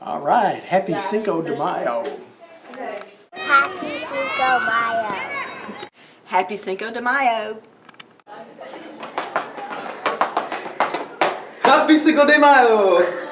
All right, happy Cinco de Mayo. Happy Cinco de Mayo. Happy Cinco de Mayo. Happy Cinco de Mayo!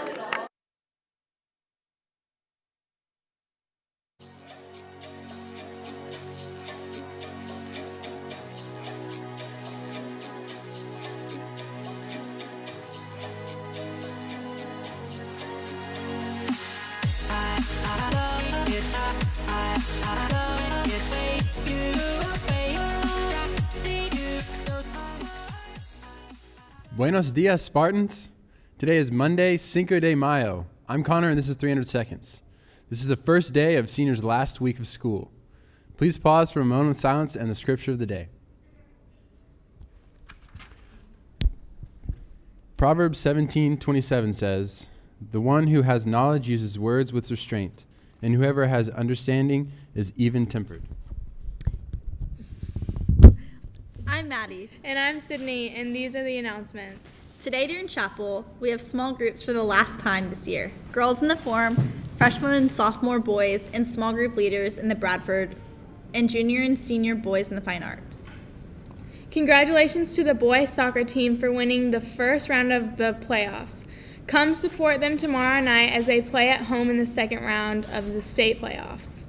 Buenos dias, Spartans. Today is Monday, Cinco de Mayo. I'm Connor, and this is 300 Seconds. This is the first day of seniors' last week of school. Please pause for a moment of silence and the scripture of the day. Proverbs 17:27 says, "The one who has knowledge uses words with restraint, and whoever has understanding is even-tempered." I'm Maddie. And I'm Sydney, and these are the announcements. Today during chapel, we have small groups for the last time this year. Girls in the form, freshmen and sophomore boys, and small group leaders in the Bradford, and junior and senior boys in the fine arts. Congratulations to the boys soccer team for winning the first round of the playoffs. Come support them tomorrow night as they play at home in the second round of the state playoffs.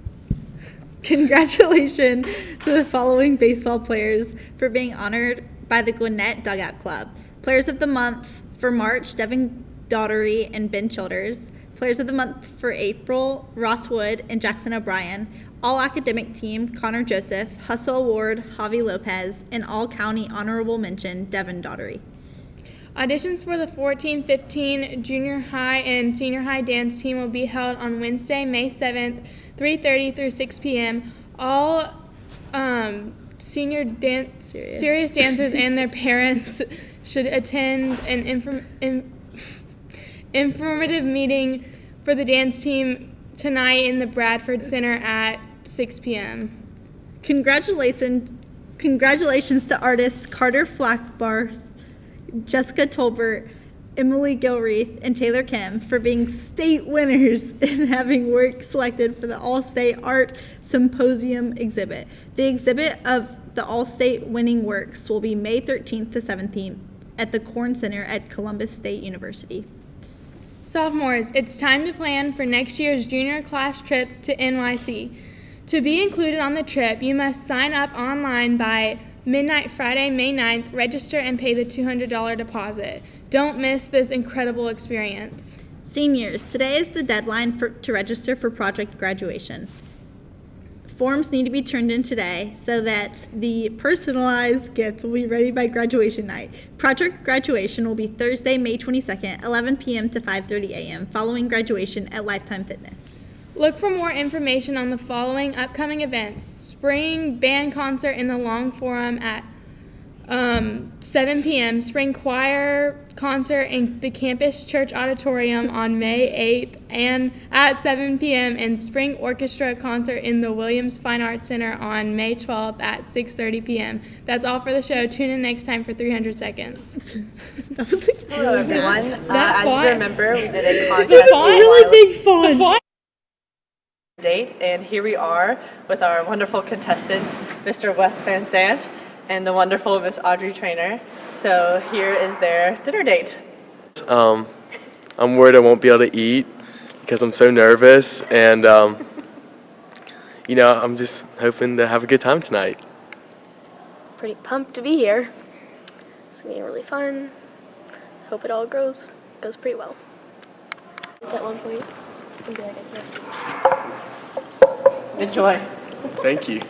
Congratulations to the following baseball players for being honored by the Gwinnett Dugout Club. Players of the Month for March, Devin Daughtery and Ben Childers. Players of the Month for April, Ross Wood and Jackson O'Brien. All Academic Team, Connor Joseph. Hustle Award, Javi Lopez. And All County Honorable Mention, Devin Daughtery. Auditions for the 14 15 junior high and senior high dance team will be held on Wednesday, May 7th, 3.30 through 6 p.m. All um, senior dance, serious. serious dancers and their parents should attend an inform- in- informative meeting for the dance team tonight in the Bradford Center at 6 p.m. Congratulations, congratulations to artists Carter Flackbarth, Jessica Tolbert, Emily Gilreath, and Taylor Kim for being state winners and having work selected for the All State Art Symposium exhibit. The exhibit of the All State winning works will be May 13th to 17th at the Corn Center at Columbus State University. Sophomores, it's time to plan for next year's junior class trip to NYC. To be included on the trip, you must sign up online by midnight Friday, May 9th, register and pay the $200 deposit. Don't miss this incredible experience. Seniors, today is the deadline for, to register for project graduation. Forms need to be turned in today so that the personalized gift will be ready by graduation night. Project graduation will be Thursday, May 22nd, 11 p.m. to 5:30 a.m. following graduation at Lifetime Fitness. Look for more information on the following upcoming events. Spring band concert in the Long Forum at um, 7 p.m. Spring choir concert in the campus church auditorium on May 8th and at 7 p.m. and spring orchestra concert in the Williams Fine Arts Center on May 12th at 6:30 p.m. That's all for the show. Tune in next time for 300 seconds. that was like Hello, everyone. Uh, as font- you remember, we did a contest. The a really big font. The font- date, and here we are with our wonderful contestants, Mr. Wes Van Sant and the wonderful Miss Audrey Trainer. So here is their dinner date. Um, I'm worried I won't be able to eat because I'm so nervous, and um, you know, I'm just hoping to have a good time tonight. pretty pumped to be here. It's gonna be really fun. Hope it all goes goes pretty well. Is at one point? Enjoy. Thank you.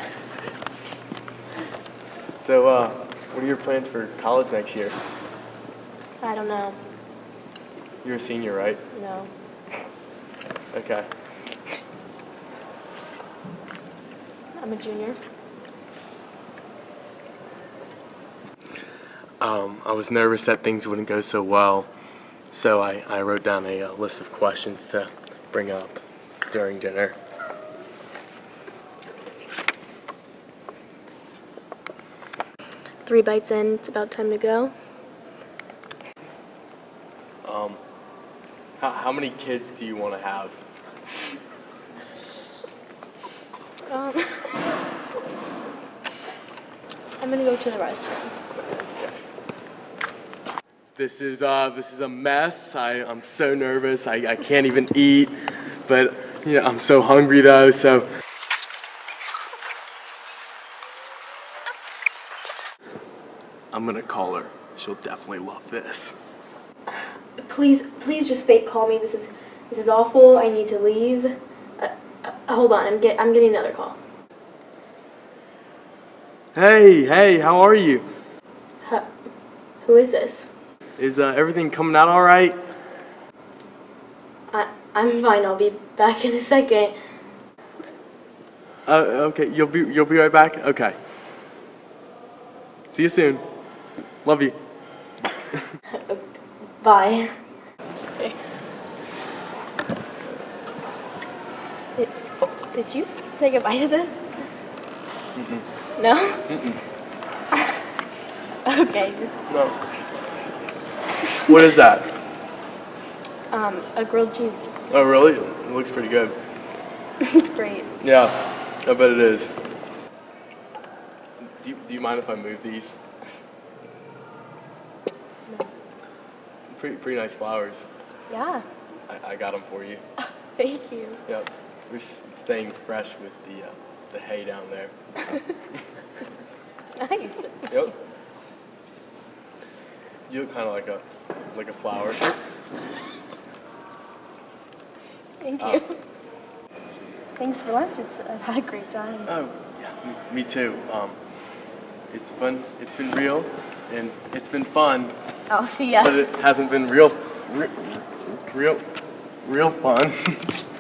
So, uh, what are your plans for college next year? I don't know. You're a senior, right? No. Okay. I'm a junior. Um, I was nervous that things wouldn't go so well, so I, I wrote down a, uh list of questions to bring up during dinner. Three bites in, it's about time to go. Um, How, how many kids do you want to have? Um, I'm gonna go to the restroom. This is uh, this is a mess. I, I'm so nervous. I, I can't even eat, but you know, I'm so hungry though. So I'm gonna call her. She'll definitely love this. Please, please just fake call me. This is this is awful. I need to leave. Uh, uh, hold on, I'm get I'm getting another call. Hey, hey, how are you? Huh. Who is this? Is uh, everything coming out all right? I I'm fine. I'll be back in a second. Uh, okay, you'll be you'll be right back. Okay. See you soon. Love you. Bye. Did, did you take a bite of this? No? okay, just No. What is that? um a grilled cheese. Oh, really? It looks pretty good. it's great. Yeah, I bet it is. Do you, do you mind if I move these? Pretty, pretty nice flowers. Yeah. I, I got them for you. Thank you. Yep. We're s- staying fresh with the, uh, the hay down there. Nice. Yep. You look kind of like a, like a flower. Thank Uh, you. Thanks for lunch. It's I've had a great time. Oh, yeah, me, me too. Um, it's fun. It's been real, and it's been fun, I'll see ya. but it hasn't been real, real, real, real fun.